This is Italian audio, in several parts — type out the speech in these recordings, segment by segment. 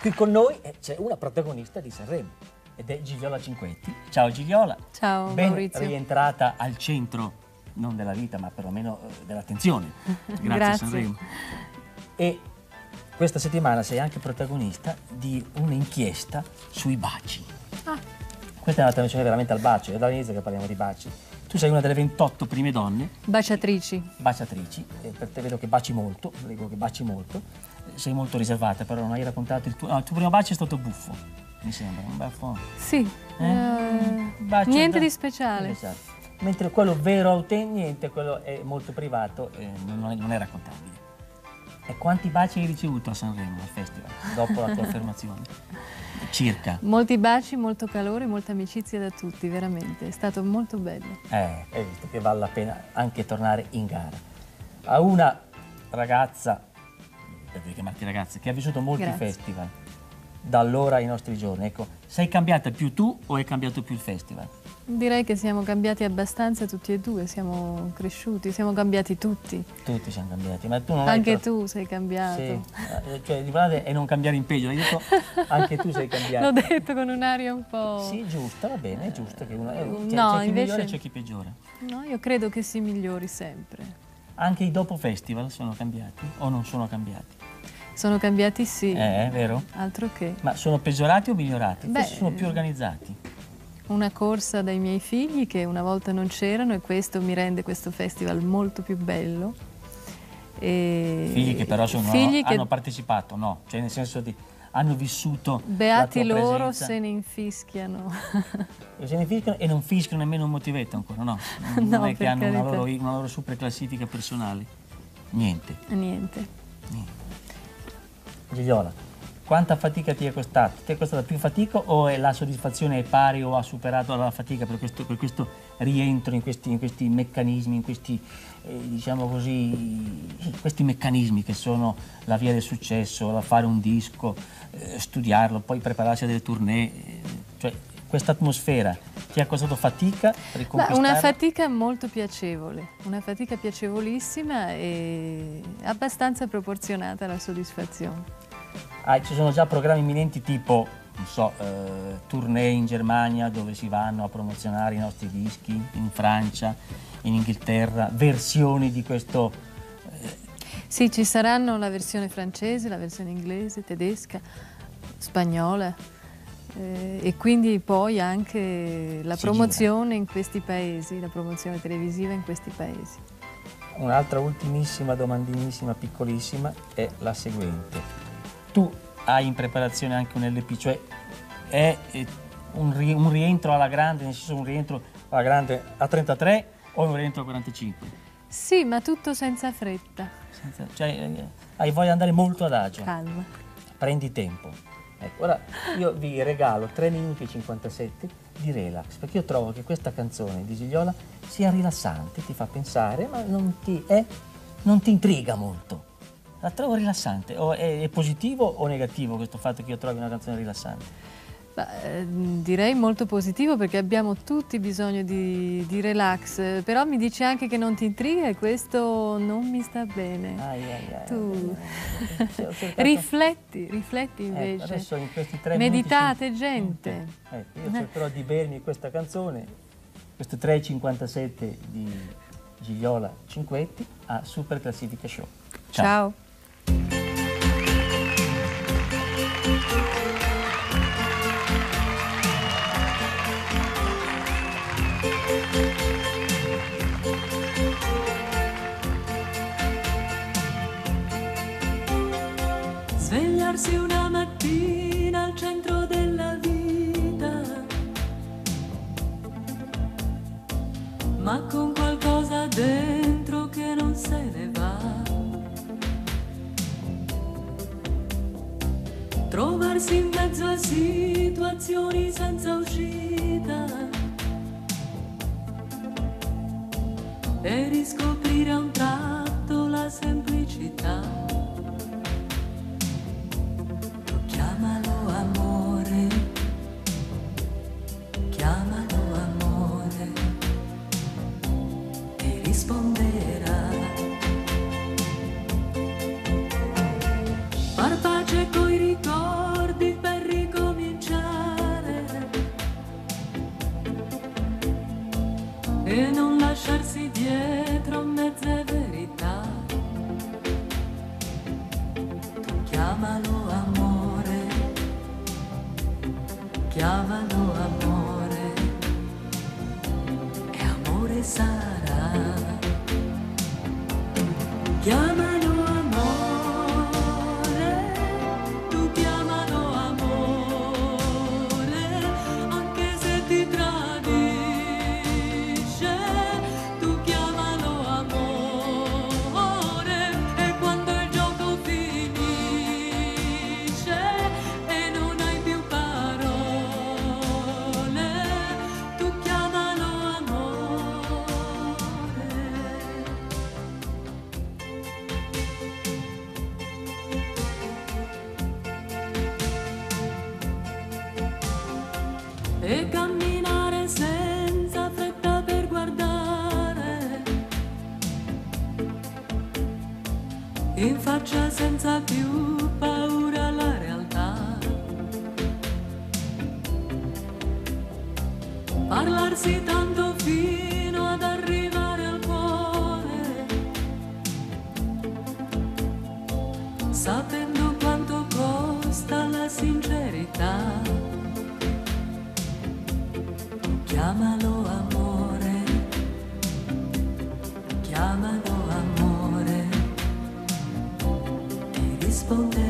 Qui con noi eh, c'è una protagonista di Sanremo ed è Gigliola Cinquetti. Ciao Gigliola. Ciao ben Maurizio. rientrata al centro, non della vita, ma perlomeno eh, dell'attenzione. Grazie, Grazie. a Sanremo. E questa settimana sei anche protagonista di un'inchiesta sui baci. Ah. Questa è una trasmissione veramente al bacio, è dall'inizio che parliamo di baci. Tu sei una delle 28 prime donne Baciatrici. baciatrici, e per te vedo che baci molto, leggo che baci molto, sei molto riservata, però non hai raccontato il tuo... no, il tuo primo bacio è stato buffo, mi sembra, un baffo... Sì. Eh? eh, niente da- di speciale. Esatto. Mentre quello vero autentico, quello è molto privato, eh, non, è, non è raccontabile. E quanti baci hai ricevuto a Sanremo, al festival, dopo la tua affermazione? Circa. Molti baci, molto calore, molta amicizia da tutti, veramente. È stato molto bello. Eh, hai visto che vale la pena anche tornare in gara. A una ragazza, devi chiamarti ragazza, che ha vissuto molti Grazie. festival da allora ai nostri giorni. Ecco, sei cambiata più tu o è cambiato più il festival? Direi che siamo cambiati abbastanza tutti e due, siamo cresciuti, siamo cambiati tutti. Tutti siamo cambiati, ma tu non hai Anche tro- tu sei cambiato. Sì, eh, cioè di parlare è non cambiare in peggio, hai detto anche tu sei cambiato. L'ho detto con un'aria un po'... Sì, giusta, va bene, è giusto che uno... eh, No, c'è, c'è chi invece- migliora e c'è chi peggiora. No, io credo che si migliori sempre. Anche i dopo festival sono cambiati o non sono cambiati? Sono cambiati sì, Eh, è vero? altro che. Ma sono peggiorati o migliorati? Beh, Forse sono più organizzati. Una corsa dai miei figli che una volta non c'erano e questo mi rende questo festival molto più bello. E- Figli che però sono- figli che hanno partecipato, no? Cioè nel senso di hanno vissuto beati loro presenza. se ne infischiano. Se ne fischiano e non fischiano nemmeno un motivetto ancora, no? Non No, è che hanno una loro, una loro super classifica personale. Niente. Niente. Gigliola, quanta fatica ti è costata? Ti è costata più fatica o è la soddisfazione è pari o ha superato la fatica per questo, per questo rientro in questi, in questi meccanismi, in questi, eh, diciamo così, sì, questi meccanismi che sono la via del successo, la fare un disco, eh, studiarlo, poi prepararsi a delle tournée, eh, cioè questa atmosfera ti ha costato fatica Beh, una fatica molto piacevole, una fatica piacevolissima e abbastanza proporzionata alla soddisfazione. Ah, ci sono già programmi imminenti tipo, non so, eh, tournée in Germania dove si vanno a promozionare i nostri dischi, in Francia, in Inghilterra, versioni di questo... Sì, ci saranno la versione francese, la versione inglese, tedesca, spagnola eh, e quindi poi anche la Si promozione in questi paesi, la promozione televisiva in questi paesi. Un'altra ultimissima domandinissima, piccolissima, è la seguente. Tu hai in preparazione anche un LP, cioè è un rientro alla grande, nel senso un rientro alla grande a 33 o un rientro a 45? Sì, ma tutto senza fretta, Senza- cioè, eh, hai voglia di andare molto adagio. calma. prendi tempo. Ecco, ora io vi regalo 3 minuti e 57 di relax, perché io trovo che questa canzone di Gigliola sia rilassante, ti fa pensare, ma non ti, è- non ti intriga molto. La trovo rilassante. O è, è positivo o negativo questo fatto che io trovi una canzone rilassante? Beh, eh, direi molto positivo perché abbiamo tutti bisogno di, di relax, eh, però mi dici anche che non ti intriga e questo non mi sta bene. Ai, ai, ai, Tu cercato- rifletti, rifletti Ecco, invece. adesso in questi tre Meditate, minuti- gente. Ecco, io cercherò di bermi questa canzone, questo 3,57 di Gigliola Cinquetti a Super Classifica Show. Ciao. Svegliarsi una mattina al centro della vita, ma con qualcosa dentro che non se ne va. Trovarsi in mezzo a situazioni senza uscita e riscoprire un e e camminare senza fretta per guardare in faccia senza più paura la realtà. Parlarsi tanto fino faithfulness.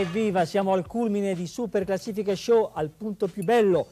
evviva, siamo al culmine di Super Classifica Show, al punto più bello,